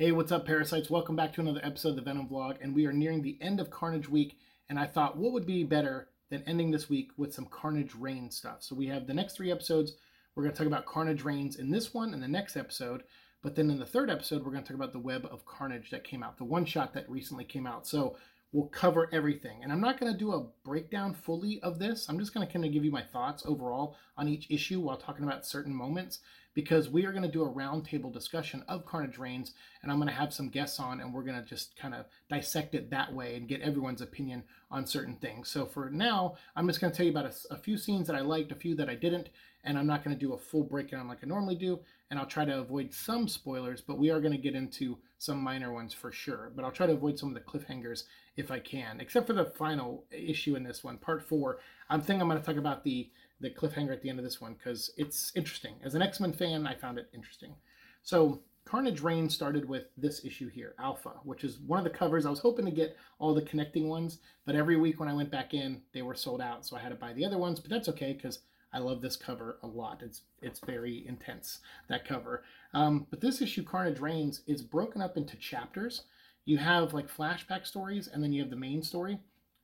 Hey, what's up, parasites? Welcome back to another episode of the Venom Vlog, and we are nearing the end of Carnage Week. And I thought, what would be better than ending this week with some Carnage Reigns stuff? So we have the next three episodes. We're going to talk about Carnage Reigns in this one and the next episode. But then in the third episode, we're going to talk about the Web of Carnage that came out, the one shot that recently came out. So we'll cover everything. And I'm not going to do a breakdown fully of this. I'm just going to kind of give you my thoughts overall on each issue while talking about certain moments because we are going to do a roundtable discussion of Carnage Reigns, and I'm going to have some guests on, and we're going to just kind of dissect it that way and get everyone's opinion on certain things. So for now, I'm just going to tell you about a, a few scenes that I liked, a few that I didn't, and I'm not going to do a full breakdown like I normally do, and I'll try to avoid some spoilers, but we are going to get into some minor ones for sure. But I'll try to avoid some of the cliffhangers if I can, except for the final issue in this one, part four. I'm thinking I'm going to talk about the the cliffhanger at the end of this one because it's interesting. As an X Men fan, I found it interesting. So Carnage Reign started with this issue here, Alpha, which is one of the covers. I was hoping to get all the connecting ones, but every week when I went back in, they were sold out, so I had to buy the other ones. But that's okay because I love this cover a lot. It's it's very intense that cover. Um, but this issue, Carnage Reigns, is broken up into chapters. You have like flashback stories, and then you have the main story.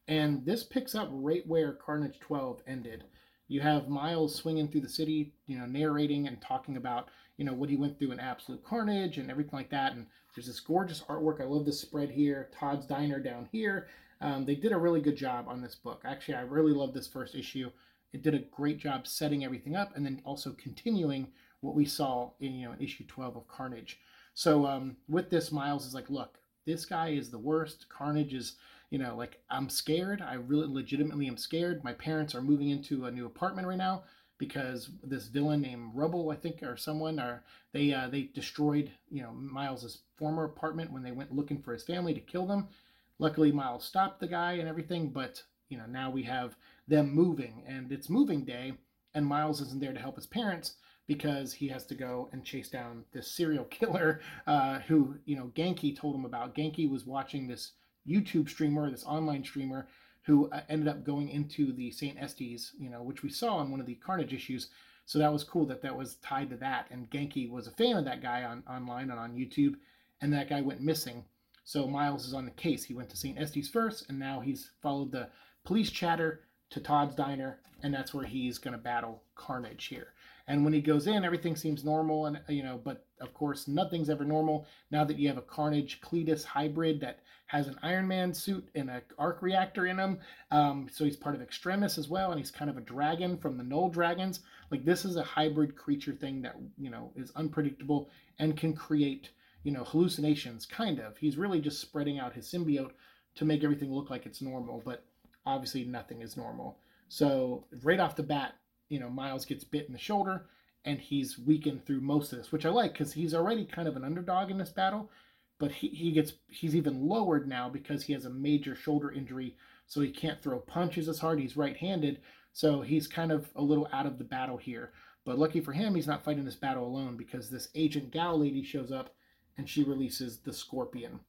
And this picks up right where Carnage 12 ended. You have Miles swinging through the city, you know, narrating and talking about, you know, what he went through in Absolute Carnage and everything like that. And there's this gorgeous artwork. I love this spread here. Todd's Diner down here. Um, they did a really good job on this book. Actually, I really love this first issue. It did a great job setting everything up and then also continuing what we saw in you know issue 12 of Carnage. So um, with this, Miles is like, look, this guy is the worst. Carnage is you know, like I'm scared. I really legitimately am scared. My parents are moving into a new apartment right now because this villain named Rubble, I think, or someone, or they uh, they destroyed you know Miles's former apartment when they went looking for his family to kill them. Luckily, Miles stopped the guy and everything, but you know now we have them moving, and it's moving day, and Miles isn't there to help his parents because he has to go and chase down this serial killer uh, who you know Ganke told him about. Ganke was watching this YouTube streamer, this online streamer, who uh, ended up going into the St. Estes, you know, which we saw in one of the Carnage issues. So that was cool that that was tied to that. And Ganke was a fan of that guy on online and on YouTube, and that guy went missing. So Miles is on the case. He went to St. Estes first, and now he's followed the police chatter to Todd's diner, and that's where he's going to battle Carnage here. And when he goes in, everything seems normal, and you know, but of course, nothing's ever normal now that you have a Carnage Cletus hybrid that has an Iron Man suit and an arc reactor in him. Um, so he's part of Extremis as well, and he's kind of a dragon from the Knull Dragons. Like this is a hybrid creature thing that you know is unpredictable and can create you know hallucinations. Kind of. He's really just spreading out his symbiote to make everything look like it's normal, but obviously nothing is normal. So right off the bat, you know, Miles gets bit in the shoulder and he's weakened through most of this, which I like because he's already kind of an underdog in this battle. But he, he gets he's even lowered now because he has a major shoulder injury, so he can't throw punches as hard. He's right-handed, so he's kind of a little out of the battle here. But lucky for him, he's not fighting this battle alone because this Agent Gal lady shows up and she releases the Scorpion.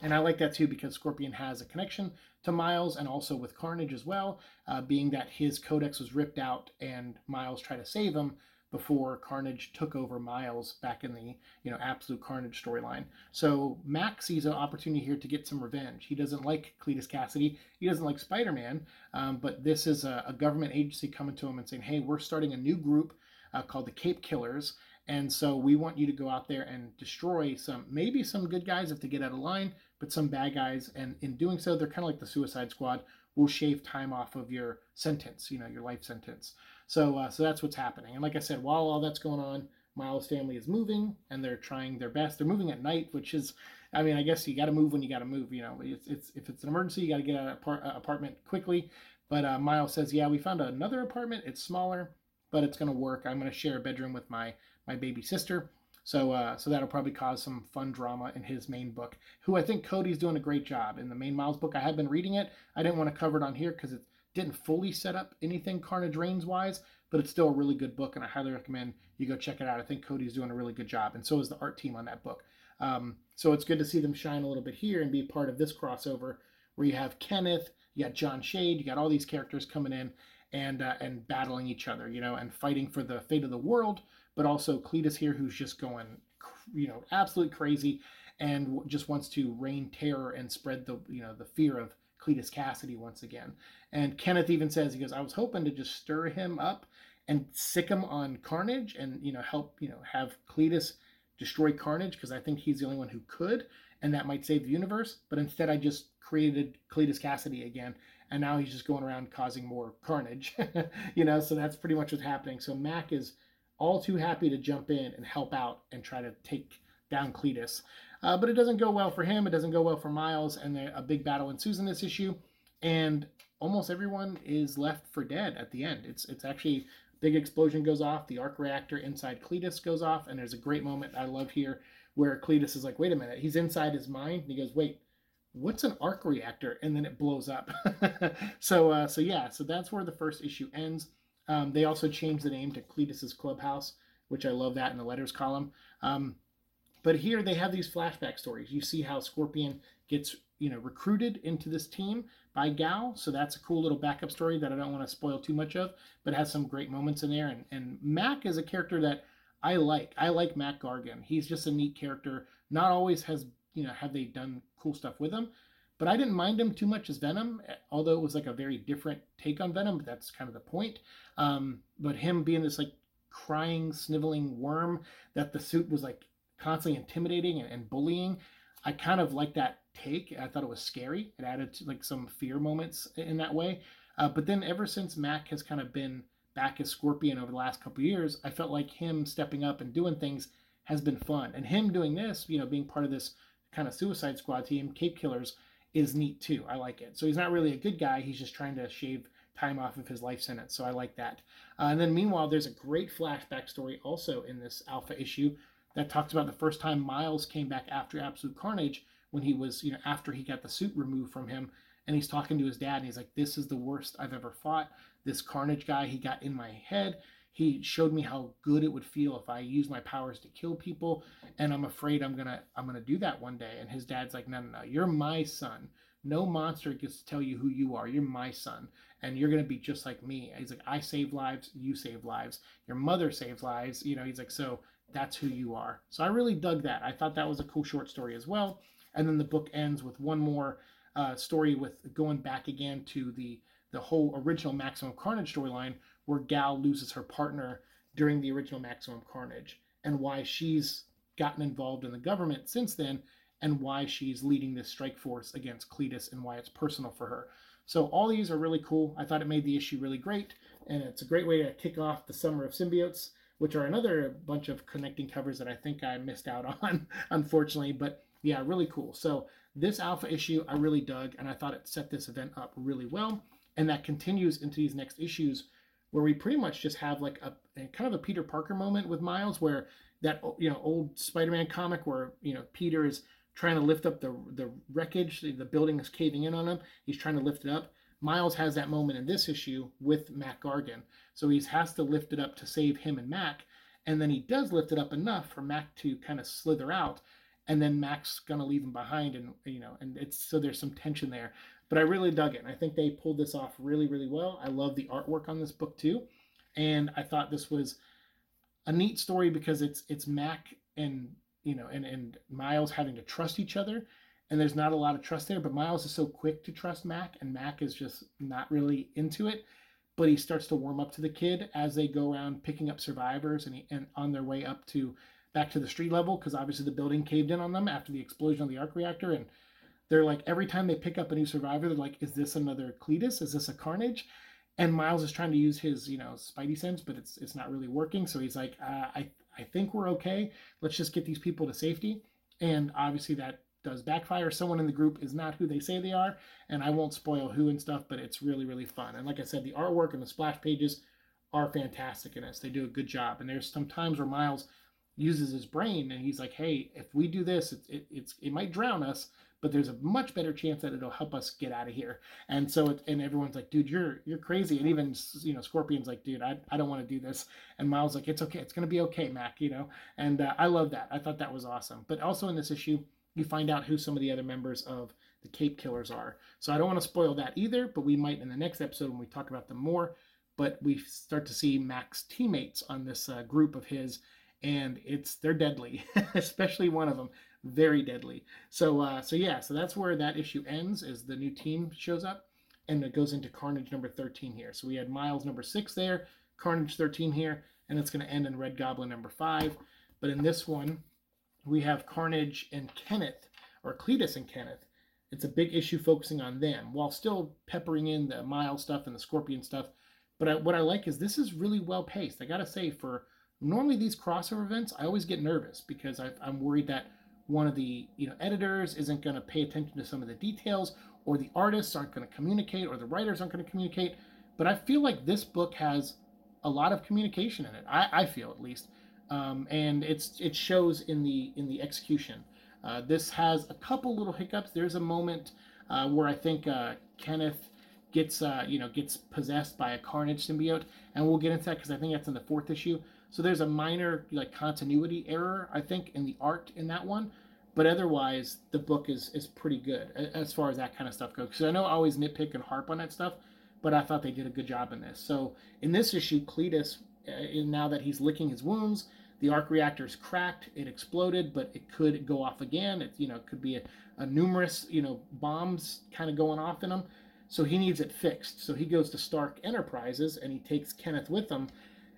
And I like that too because Scorpion has a connection to Miles and also with Carnage as well, uh, being that his codex was ripped out and Miles tried to save him before Carnage took over Miles back in the you know Absolute Carnage storyline. So Max sees an opportunity here to get some revenge. He doesn't like Cletus Kasady. He doesn't like Spider-Man. Um, but this is a, a, government agency coming to him and saying, "Hey, we're starting a new group uh, called the Cape Killers." And so we want you to go out there and destroy some, maybe some good guys if they get out of line, but some bad guys. And in doing so, they're kind of like the Suicide Squad. Will shave time off of your sentence, you know, your life sentence. So, uh, so that's what's happening. And like I said, while all that's going on, Miles' family is moving, and they're trying their best. They're moving at night, which is, I mean, I guess you got to move when you got to move. You know, it's, it's if it's an emergency, you got to get out of uh, apartment quickly. But uh, Miles says, "Yeah, we found another apartment. It's smaller, but it's going to work. I'm going to share a bedroom with my my baby sister." So, uh, so that'll probably cause some fun drama in his main book. Who I think Cody's doing a great job in the main Miles book. I have been reading it. I didn't want to cover it on here because it didn't fully set up anything Carnage Reigns wise, but it's still a really good book, and I highly recommend you go check it out. I think Cody's doing a really good job, and so is the art team on that book. Um, so it's good to see them shine a little bit here and be part of this crossover where you have Kenneth, you got John Shade, you got all these characters coming in and uh, and battling each other, you know, and fighting for the fate of the world, but also Cletus here who's just going, you know, absolutely crazy. and just wants to rain terror and spread the you know the fear of Cletus Kasady once again. And Kenneth even says he goes, I was hoping to just stir him up and sick him on Carnage and you know help you know have Cletus destroy Carnage because I think he's the only one who could, and that might save the universe. But instead, I just created Cletus Kasady again, and now he's just going around causing more carnage. you know, so that's pretty much what's happening. So mac is all too happy to jump in and help out and try to take down Cletus. Uh, but it doesn't go well for him. It doesn't go well for Miles, and a big battle ensues in this issue. And almost everyone is left for dead at the end. It's it's actually a big explosion goes off. The arc reactor inside Cletus goes off, and there's a great moment I love here where Cletus is like, "Wait a minute!" He's inside his mind, and he goes, "Wait, what's an arc reactor?" And then it blows up. so uh, so yeah, so that's where the first issue ends. Um, they also changed the name to Cletus's Clubhouse, which I love that in the letters column. Um, but here they have these flashback stories. You see how Scorpion gets you know recruited into this team by Gal, so that's a cool little backup story that I don't want to spoil too much of, but has some great moments in there. And and Mac is a character that I like. I like Mac Gargan. He's just a neat character. Not always has you know have they done cool stuff with him, but I didn't mind him too much as Venom, although it was like a very different take on Venom. But that's kind of the point. Um, but him being this like crying, sniveling worm that the suit was like constantly intimidating and, and bullying. I kind of like that take. I thought it was scary. It added to, like some fear moments in that way. Uh, but then ever since Mac has kind of been back as Scorpion over the last couple years, I felt like him stepping up and doing things has been fun. And him doing this, you know, being part of this kind of Suicide Squad team, Cape Killers, is neat too. I like it. So he's not really a good guy. He's just trying to shave time off of his life sentence. So I like that. Uh, and then meanwhile, there's a great flashback story also in this Alpha issue that talks about the first time Miles came back after Absolute Carnage when he was, you know, after he got the suit removed from him. And he's talking to his dad and he's like, This is the worst I've ever fought. This Carnage guy, he got in my head. He showed me how good it would feel if I use my powers to kill people. And I'm afraid I'm gonna I'm gonna do that one day. And his dad's like, No, no, no, you're my son. No monster gets to tell you who you are. You're my son. And you're gonna be just like me. He's like, I save lives, you save lives. Your mother saves lives. You know, he's like, so that's who you are. So I really dug that. I thought that was a cool short story as well. And then the book ends with one more uh, story with going back again to the the whole original Maximum Carnage storyline where Gal loses her partner during the original Maximum Carnage and why she's gotten involved in the government since then and why she's leading this strike force against Cletus and why it's personal for her. So all these are really cool. I thought it made the issue really great and it's a great way to kick off the summer of symbiotes which are another bunch of connecting covers that I think I missed out on, unfortunately. But yeah, really cool. So this alpha issue I really dug, and I thought it set this event up really well. And that continues into these next issues where we pretty much just have like a, a kind of a Peter Parker moment with Miles, where that you know old Spider-Man comic where you know Peter is trying to lift up the the wreckage, the building is caving in on him. He's trying to lift it up. Miles has that moment in this issue with Mac Gargan. So he has to lift it up to save him and Mac. And then he does lift it up enough for Mac to kind of slither out. And then Mac's gonna leave him behind, and you know, and it's so there's some tension there. But I really dug it. I think they pulled this off really, really well. I love the artwork on this book too, and I thought this was a neat story because it's it's Mac and you know and and Miles having to trust each other and there's not a lot of trust there. But Miles is so quick to trust Mac, and Mac is just not really into it. But he starts to warm up to the kid as they go around picking up survivors and, he, and on their way up to back to the street level because obviously the building caved in on them after the explosion of the arc reactor and they're like every time they pick up a new survivor they're like is this another cletus is this a carnage and miles is trying to use his you know spidey sense but it's it's not really working so he's like uh, i i think we're okay let's just get these people to safety and obviously that does backfire. Someone in the group is not who they say they are, and I won't spoil who and stuff, but it's really, really fun. And like I said, the artwork and the splash pages are fantastic in this. They do a good job. And there's some times where Miles uses his brain and he's like, hey, if we do this, it, it, it's, it might drown us, but there's a much better chance that it'll help us get out of here. And so, it, and everyone's like, dude, you're you're crazy. And even you know, Scorpion's like, dude, I, I don't want to do this. And Miles like, it's okay, it's gonna be okay, Mac. You know. And uh, I love that. I thought that was awesome. But also in this issue, you find out who some of the other members of the Cape Killers are. So I don't want to spoil that either, but we might in the next episode when we talk about them more. But we start to see Mac's teammates on this uh, group of his, and it's they're deadly, especially one of them. Very deadly. So uh, so yeah, so that's where that issue ends. as the new team shows up, and it goes into Carnage number thirteen here. So we had Miles number six there, Carnage thirteen here, and it's going to end in Red Goblin number five. But in this one, we have Carnage and Kenneth, or Cletus and Kenneth. It's a big issue focusing on them, while still peppering in the Miles stuff and the Scorpion stuff. But I, what I like is this is really well paced. I gotta say, for normally these crossover events, I always get nervous because I, I'm worried that one of the you know editors isn't going to pay attention to some of the details or the artists aren't going to communicate or the writers aren't going to communicate. But i feel like this book has a lot of communication in it i, I feel at least. Um, and it's it shows in the in the execution. Uh, this has a couple little hiccups. There's a moment uh, where i think uh, kenneth gets uh, you know gets possessed by a carnage symbiote and we'll get into that because i think that's in the fourth issue so there's a minor like continuity error, I think, in the art in that one. But otherwise, the book is is pretty good as far as that kind of stuff goes. Because I know I always nitpick and harp on that stuff, but I thought they did a good job in this. So in this issue, Cletus, uh, now that he's licking his wounds, the arc reactor is cracked. It exploded, but it could go off again. It you know could be a, a numerous you know bombs kind of going off in him. So he needs it fixed. So he goes to Stark Enterprises and he takes Kenneth with him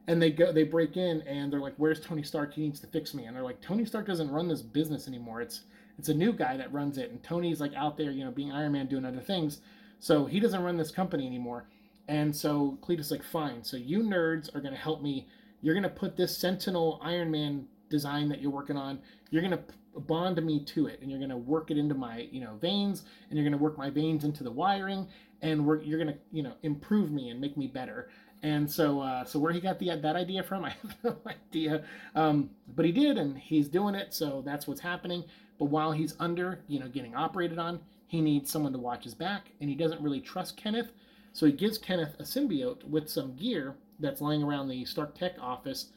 and they go they break in and they're like where's tony stark? He needs to fix me. And they're like tony stark doesn't run this business anymore. It's it's a new guy that runs it and tony's like out there you know being iron man doing other things. So he doesn't run this company anymore. And so cletus like fine. So you nerds are going to help me. You're going to put this sentinel iron man design that you're working on you're going to bond me to it and you're going to work it into my you know veins and you're going to work my veins into the wiring and we're, you're going to you know improve me and make me better and so, uh, so where he got the that idea from, I have no idea. Um, but he did, and he's doing it. So that's what's happening. But while he's under, you know, getting operated on, he needs someone to watch his back, and he doesn't really trust Kenneth. So he gives Kenneth a symbiote with some gear that's lying around the Stark Tech office.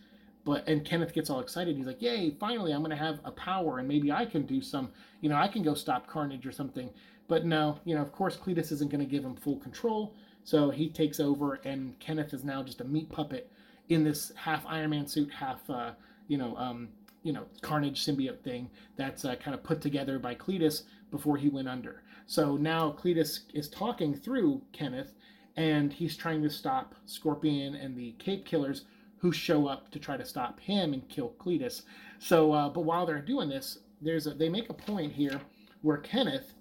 But and Kenneth gets all excited. He's like, "Yay! Finally, I'm going to have a power, and maybe I can do some. You know, I can go stop Carnage or something." But no, you know, of course, Cletus isn't going to give him full control. So he takes over, and Kenneth is now just a meat puppet in this half Iron Man suit, half uh, you know, um, you know, Carnage symbiote thing that's uh, kind of put together by Cletus before he went under. So now Cletus is talking through Kenneth, and he's trying to stop Scorpion and the Cape Killers who show up to try to stop him and kill Cletus. So, uh, but while they're doing this, there's a, they make a point here where Kenneth,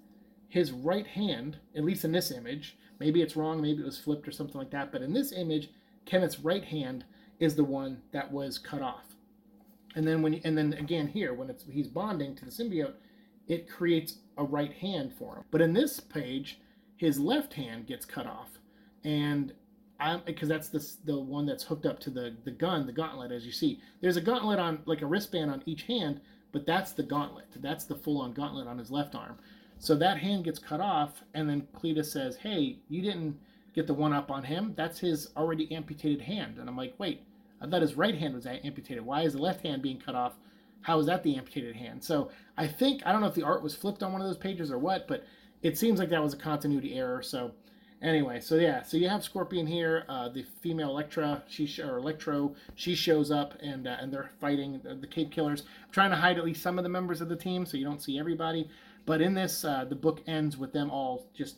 his right hand, at least in this image, Maybe it's wrong, maybe it was flipped or something like that. But in this image, Kenneth's right hand is the one that was cut off. And then when and then again here, when it's he's bonding to the symbiote, it creates a right hand for him. But in this page, his left hand gets cut off, and I'm because that's the the one that's hooked up to the the gun, the gauntlet. As you see, there's a gauntlet on like a wristband on each hand, but that's the gauntlet. That's the full on gauntlet on his left arm. So that hand gets cut off, and then Cletus says, Hey, you didn't get the one up on him. That's his already amputated hand. And I'm like, Wait, I thought his right hand was amputated. Why is the left hand being cut off? How is that the amputated hand? So I think, I don't know if the art was flipped on one of those pages or what, but it seems like that was a continuity error. So anyway, so yeah, so you have Scorpion here, uh, the female Elektra, she or Electro, she shows up and uh, and they're fighting the, the Cape Killers. I'm trying to hide at least some of the members of the team so you don't see everybody. But in this, uh, the book ends with them all just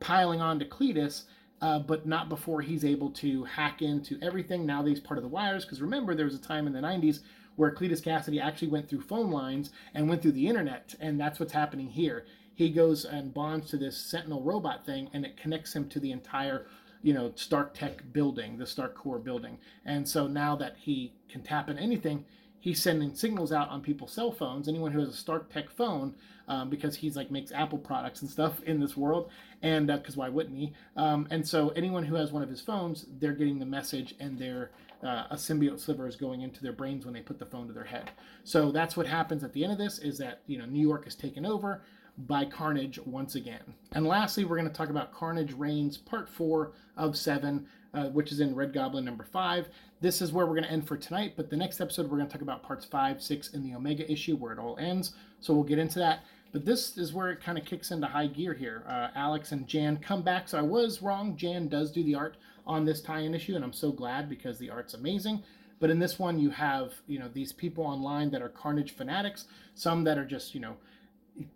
piling on to Cletus, uh, but not before he's able to hack into everything. Now that he's part of the wires, because remember, there was a time in the 90s where Cletus Kasady actually went through phone lines and went through the internet, and that's what's happening here. He goes and bonds to this Sentinel robot thing, and it connects him to the entire you know Stark Tech building, the Stark Core building. And so now that he can tap in anything, he's sending signals out on people's cell phones. Anyone who has a Stark Tech phone, um, because he's like makes Apple products and stuff in this world, and because uh, why wouldn't he? Um, and so anyone who has one of his phones, they're getting the message, and their uh, a symbiote sliver is going into their brains when they put the phone to their head. So that's what happens at the end of this: is that you know New York is taken over by Carnage once again. And lastly, we're going to talk about Carnage Reigns Part 4 of 7, uh, which is in Red Goblin number 5. This is where we're going to end for tonight, but the next episode we're going to talk about parts 5, 6, and the Omega issue where it all ends. So we'll get into that. But this is where it kind of kicks into high gear here. Uh, Alex and Jan come back. So I was wrong. Jan does do the art on this tie in issue, and I'm so glad because the art's amazing. But in this one, you have you know these people online that are Carnage fanatics, some that are just you know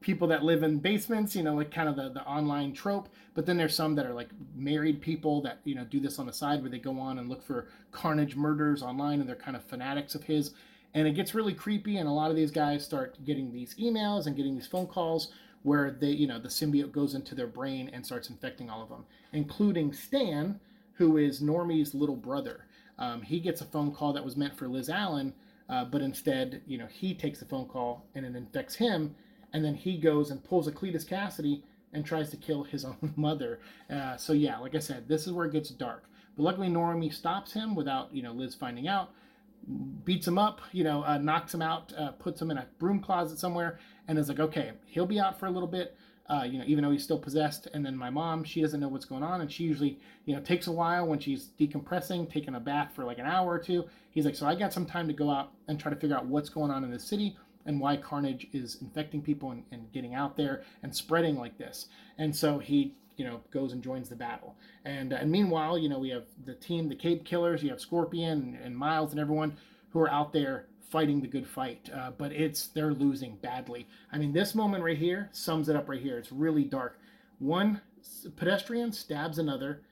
people that live in basements, you know, like kind of the, the online trope. But then there's some that are like married people that, you know, do this on the side where they go on and look for carnage murders online and they're kind of fanatics of his. And it gets really creepy. And a lot of these guys start getting these emails and getting these phone calls where they, you know, the symbiote goes into their brain and starts infecting all of them, including Stan, who is Normie's little brother. Um, he gets a phone call that was meant for Liz Allan, uh, but instead, you know, he takes the phone call and it infects him and then he goes and pulls a Cletus Kasady and tries to kill his own mother. Uh, so yeah, like I said, this is where it gets dark. But luckily, Normie stops him without you know Liz finding out, beats him up, you know, uh, knocks him out, uh, puts him in a broom closet somewhere, and is like, okay, he'll be out for a little bit. Uh, you know, even though he's still possessed. And then my mom, she doesn't know what's going on, and she usually, you know, takes a while when she's decompressing, taking a bath for like an hour or two. He's like, so I got some time to go out and try to figure out what's going on in the city and why Carnage is infecting people and, and getting out there and spreading like this. And so he you know goes and joins the battle. And uh, and meanwhile you know we have the team the cape killers you have scorpion and, and miles and everyone who are out there fighting the good fight. Uh, but it's they're losing badly. I mean this moment right here sums it up right here. It's really dark. One pedestrian stabs another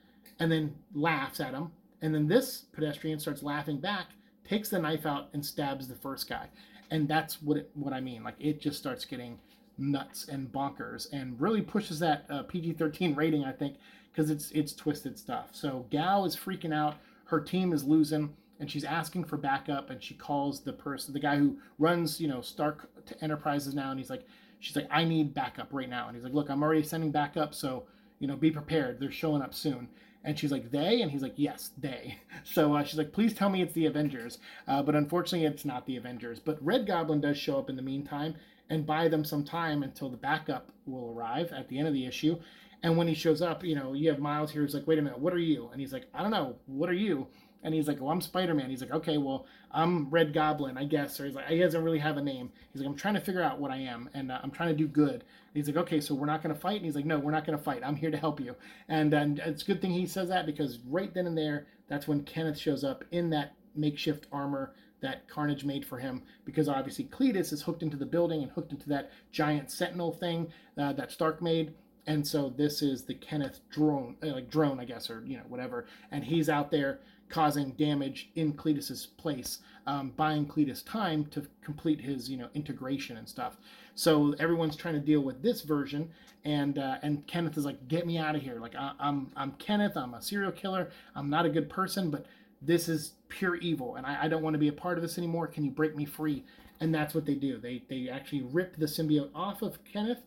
and then laughs at him and then this pedestrian starts laughing back takes the knife out and stabs the first guy and that's what it, what I mean. Like it just starts getting nuts and bonkers, and really pushes that uh, PG-13 rating. I think because it's it's twisted stuff. So Gao is freaking out. Her team is losing, and she's asking for backup. And she calls the person, the guy who runs, you know, Stark Enterprises now, and he's like, she's like, I need backup right now. And he's like, Look, I'm already sending backup, so you know, be prepared. They're showing up soon. And she's like, they? And he's like, yes, they. So uh, she's like, please tell me it's the Avengers. Uh, but unfortunately, it's not the Avengers. But Red Goblin does show up in the meantime and buy them some time until the backup will arrive at the end of the issue. And when he shows up, you know, you have Miles here who's like, wait a minute, what are you? And he's like, I don't know, what are you? And he's like, well, I'm Spider Man. He's like, okay, well, I'm Red Goblin, I guess. Or he's like, he doesn't really have a name. He's like, I'm trying to figure out what I am, and uh, I'm trying to do good. And he's like, okay, so we're not going to fight. And he's like, no, we're not going to fight. I'm here to help you. And, and it's a good thing he says that because right then and there, that's when Kenneth shows up in that makeshift armor that Carnage made for him because obviously Cletus is hooked into the building and hooked into that giant sentinel thing uh, that Stark made. And so this is the Kenneth drone, uh, like drone, I guess, or you know whatever. And he's out there causing damage in Cletus's place, um, buying Cletus time to complete his you know integration and stuff. So everyone's trying to deal with this version, and uh, and Kenneth is like, "Get me out of here! Like I, I'm I'm Kenneth. I'm a serial killer. I'm not a good person, but this is pure evil, and I, I don't want to be a part of this anymore. Can you break me free?" And that's what they do. They they actually rip the symbiote off of Kenneth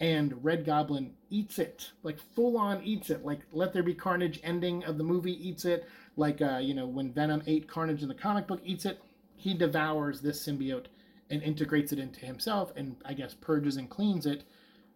and Red Goblin eats it, like full on eats it, like Let There Be Carnage ending of the movie eats it, like uh, you know when Venom ate Carnage in the comic book eats it, he devours this symbiote and integrates it into himself, and I guess purges and cleans it.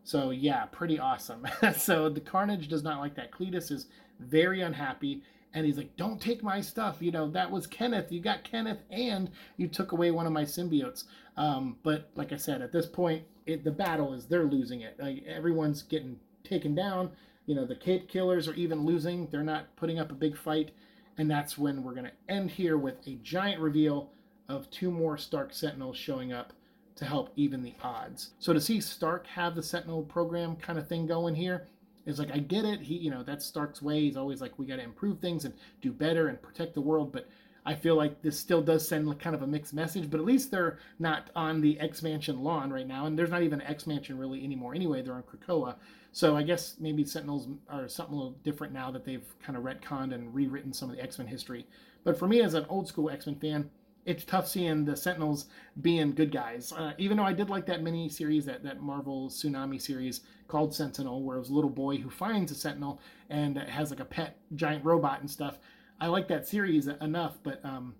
So yeah, pretty awesome. so the Carnage does not like that. Cletus is very unhappy, and he's like, "Don't take my stuff. You know that was Kenneth. You got Kenneth, and you took away one of my symbiotes." Um, but like I said, at this point, it, the battle is they're losing it. Like everyone's getting taken down. You know, the Cape Killers are even losing. They're not putting up a big fight. And that's when we're going to end here with a giant reveal of two more Stark Sentinels showing up to help even the odds. So to see Stark have the Sentinel program kind of thing going here is like I get it. He, you know, that's Stark's way. He's always like we got to improve things and do better and protect the world, but I feel like this still does send kind of a mixed message, but at least they're not on the X Mansion lawn right now, and there's not even X Mansion really anymore anyway. They're on Krakoa. So I guess maybe Sentinels are something a little different now that they've kind of retconned and rewritten some of the X Men history. But for me, as an old school X Men fan, it's tough seeing the Sentinels being good guys. Uh, even though I did like that mini series, that, that Marvel Tsunami series called Sentinel, where it was a little boy who finds a Sentinel and has like a pet giant robot and stuff. I like that series enough, but um,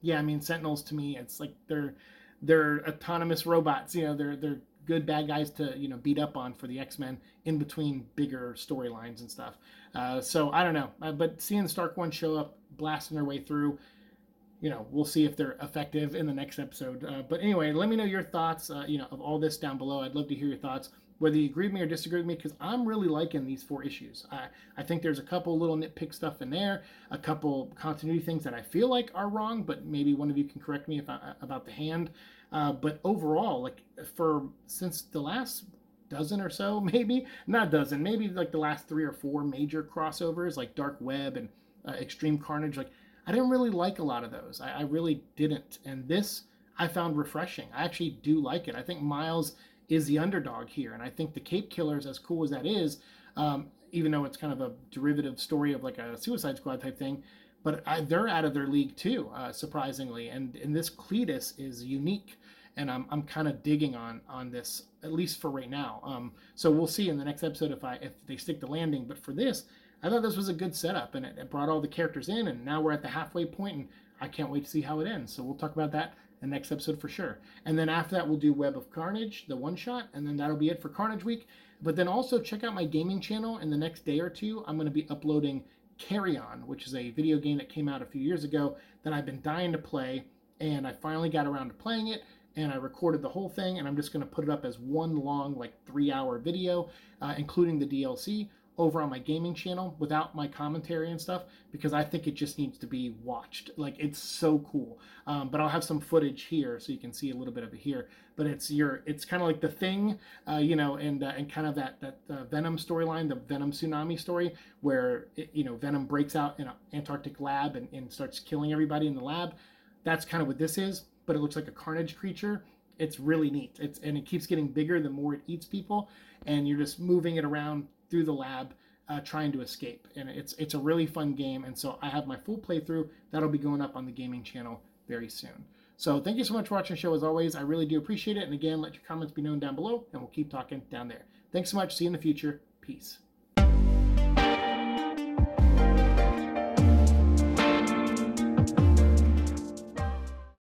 yeah, I mean Sentinels to me, it's like they're they're autonomous robots. You know, they're they're good bad guys to you know beat up on for the X Men in between bigger storylines and stuff. Uh, so I don't know, uh, but seeing Stark One show up, blasting their way through, you know, we'll see if they're effective in the next episode. Uh, but anyway, let me know your thoughts. Uh, you know, of all this down below. I'd love to hear your thoughts. Whether you agree with me or disagree with me, because I'm really liking these four issues. I, I think there's a couple little nitpick stuff in there, a couple continuity things that I feel like are wrong, but maybe one of you can correct me if I, about the hand. Uh, but overall, like for since the last dozen or so, maybe not dozen, maybe like the last three or four major crossovers, like Dark Web and uh, Extreme Carnage, like I didn't really like a lot of those. I, I really didn't, and this I found refreshing. I actually do like it. I think Miles is the underdog here. And I think the Cape Killers, as cool as that is, um, even though it's kind of a derivative story of like a Suicide Squad type thing, but I, they're out of their league too, uh, surprisingly. And and this Cletus is unique, and I'm, I'm kind of digging on on this at least for right now. Um, so we'll see in the next episode if I if they stick the landing. But for this, I thought this was a good setup, and it, it brought all the characters in, and now we're at the halfway point, and I can't wait to see how it ends. So we'll talk about that the next episode for sure. And then after that, we'll do Web of Carnage, the one shot, and then that'll be it for Carnage Week. But then also check out my gaming channel. In the next day or two, I'm going to be uploading Carrion, which is a video game that came out a few years ago that I've been dying to play. And I finally got around to playing it and I recorded the whole thing, and I'm just going to put it up as one long, like three hour video, uh, including the DLC over on my gaming channel without my commentary and stuff because I think it just needs to be watched. Like it's so cool. Um, but I'll have some footage here so you can see a little bit of it here. But it's your it's kind of like the thing, uh, you know, and uh, and kind of that that uh, Venom storyline, the Venom tsunami story, where it, you know Venom breaks out in an Antarctic lab and, and starts killing everybody in the lab. That's kind of what this is. But it looks like a Carnage creature. It's really neat. It's and it keeps getting bigger the more it eats people, and you're just moving it around through the lab uh, trying to escape. And it's it's a really fun game. And so I have my full playthrough that'll be going up on the gaming channel very soon. So thank you so much for watching the show as always. I really do appreciate it. And again, let your comments be known down below, and we'll keep talking down there. Thanks so much. See you in the future. Peace.